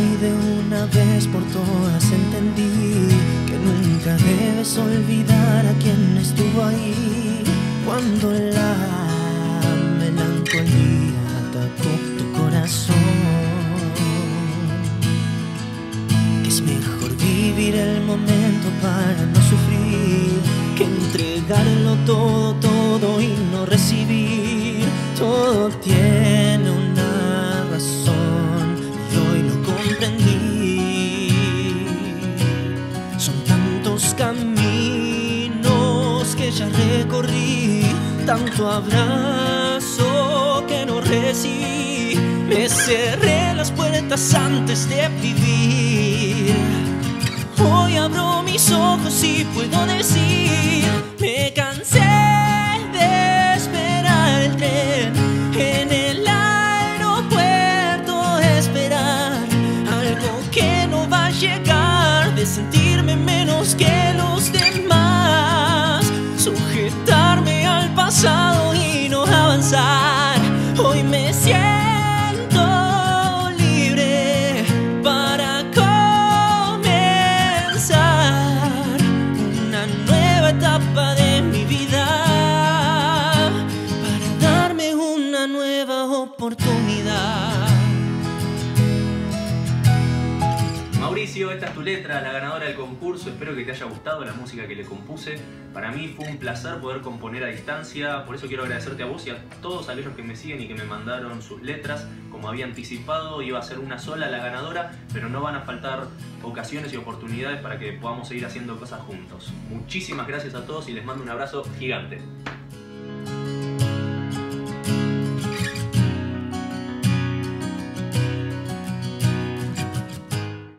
hoy de una vez por todas entendí que nunca debes olvidar a quien estuvo ahí cuando la melancolía atacó tu corazón. Que es mejor vivir el momento para no sufrir que entregarlo todo, todo y no recibir. Todo tiene Son tantos caminos que ya recorrí, tanto abrazo que no recibí. Me cerré las puertas antes de vivir. Hoy abro mis ojos y puedo decir, Mauricio, esta es tu letra, la ganadora del concurso. Espero que te haya gustado la música que le compuse. Para mí fue un placer poder componer a distancia. Por eso quiero agradecerte a vos y a todos aquellos que me siguen y que me mandaron sus letras. Como había anticipado, iba a ser una sola la ganadora, pero no van a faltar ocasiones y oportunidades para que podamos seguir haciendo cosas juntos. Muchísimas gracias a todos y les mando un abrazo gigante.